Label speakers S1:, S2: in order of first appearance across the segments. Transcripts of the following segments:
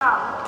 S1: 小。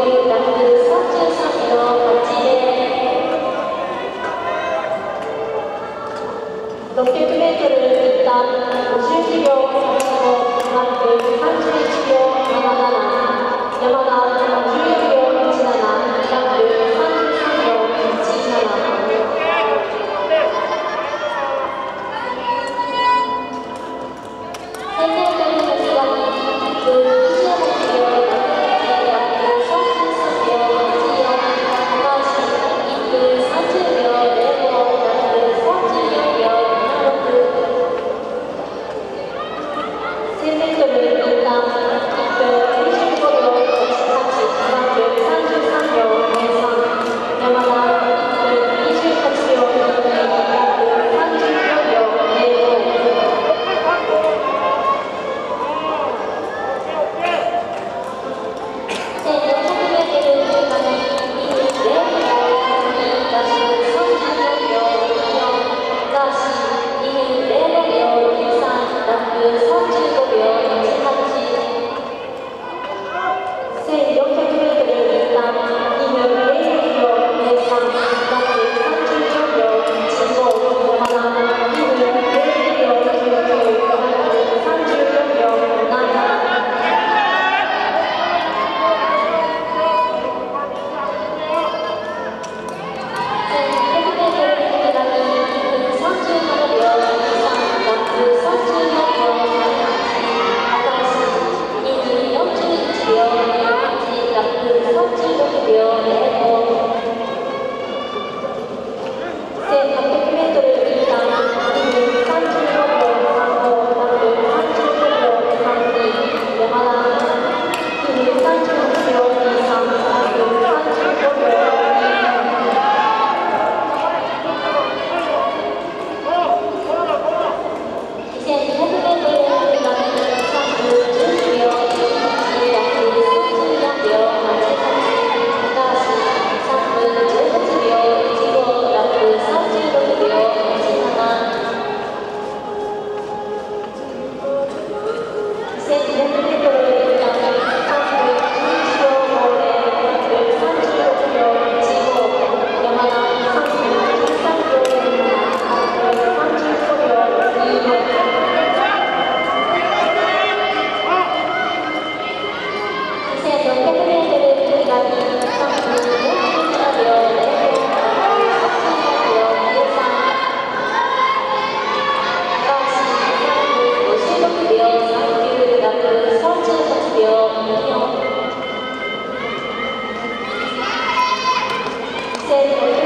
S1: Dios. Lord.